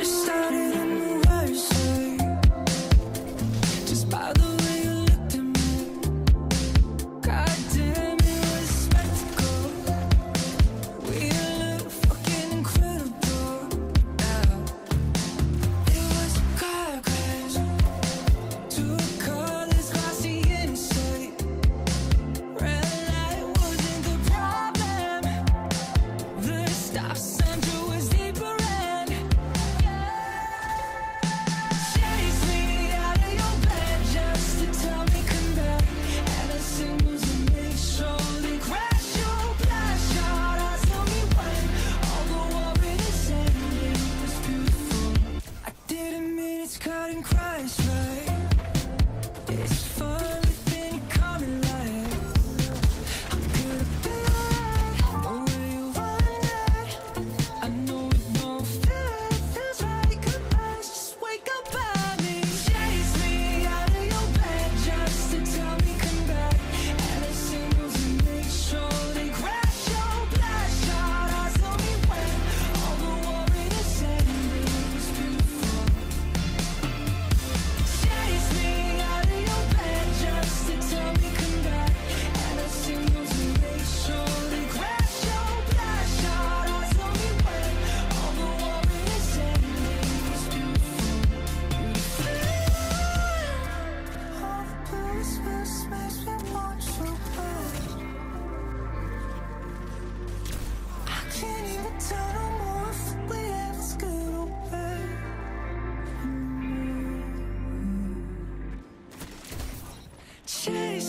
would've started cutting cries right. It's Chase me